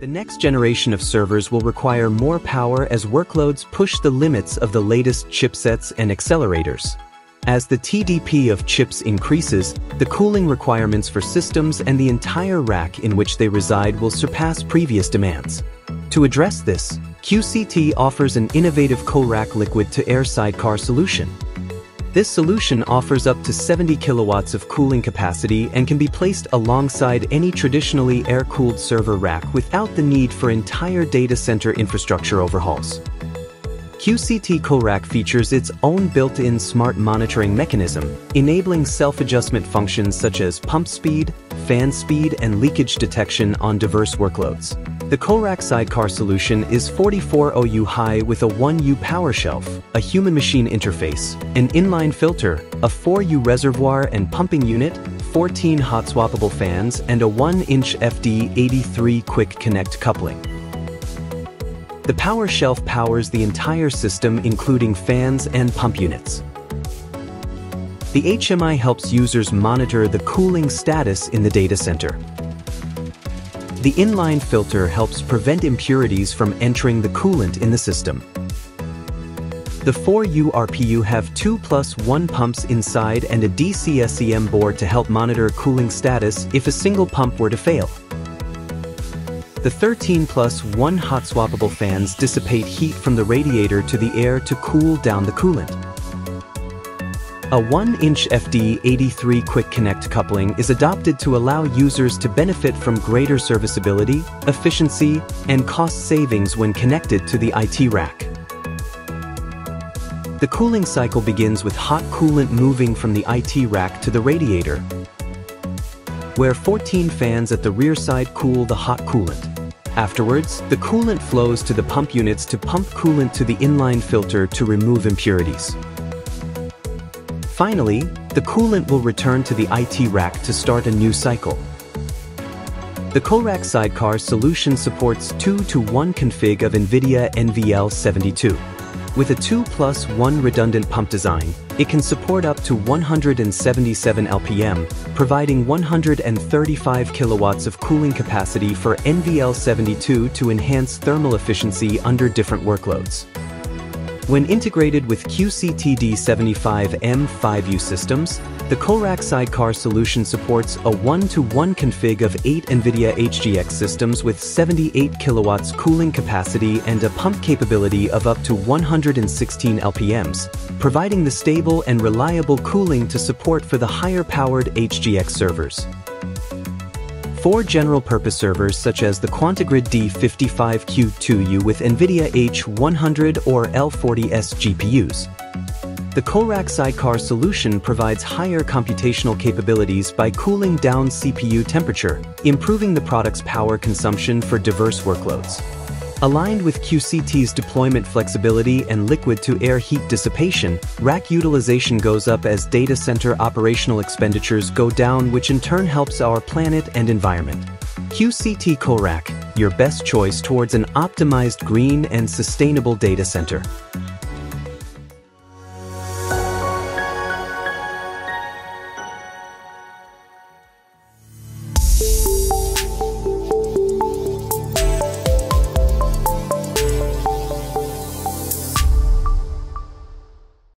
The next generation of servers will require more power as workloads push the limits of the latest chipsets and accelerators. As the TDP of chips increases, the cooling requirements for systems and the entire rack in which they reside will surpass previous demands. To address this, QCT offers an innovative QoolRack liquid-to-air sidecar solution. This solution offers up to 70 kilowatts of cooling capacity and can be placed alongside any traditionally air-cooled server rack without the need for entire data center infrastructure overhauls. QCT QoolRack features its own built-in smart monitoring mechanism, enabling self-adjustment functions such as pump speed, fan speed, and leakage detection on diverse workloads. The QoolRack sidecar solution is 44 OU high with a 1U power shelf, a human-machine interface, an inline filter, a 4U reservoir and pumping unit, 14 hot swappable fans, and a 1-inch FD83 quick connect coupling. The power shelf powers the entire system including fans and pump units. The HMI helps users monitor the cooling status in the data center. The inline filter helps prevent impurities from entering the coolant in the system. The 4U RPU have 2 plus 1 pumps inside and a DCSEM board to help monitor cooling status if a single pump were to fail. The 13 plus 1 hot swappable fans dissipate heat from the radiator to the air to cool down the coolant. A 1-inch FD83 Quick Connect coupling is adopted to allow users to benefit from greater serviceability, efficiency, and cost savings when connected to the IT rack. The cooling cycle begins with hot coolant moving from the IT rack to the radiator, where 14 fans at the rear side cool the hot coolant. Afterwards, the coolant flows to the pump units to pump coolant to the inline filter to remove impurities. Finally, the coolant will return to the IT rack to start a new cycle. The QoolRack Sidecar solution supports 2 to 1 config of NVIDIA NVL72. With a 2 plus 1 redundant pump design, it can support up to 177 LPM, providing 135 kilowatts of cooling capacity for NVL72 to enhance thermal efficiency under different workloads. When integrated with QCTD75M 5U systems, the QoolRack Sidecar solution supports a 1-to-1 config of 8 NVIDIA HGX systems with 78 kilowatts cooling capacity and a pump capability of up to 116 LPMs, providing the stable and reliable cooling to support for the higher-powered HGX servers. Four general-purpose servers such as the QuantaGrid D55Q2U with NVIDIA H100 or L40S GPUs. The QoolRack Sidecar solution provides higher computational capabilities by cooling down CPU temperature, improving the product's power consumption for diverse workloads. Aligned with QCT's deployment flexibility and liquid-to-air heat dissipation, rack utilization goes up as data center operational expenditures go down which in turn helps our planet and environment. QCT QoolRack, your best choice towards an optimized green and sustainable data center.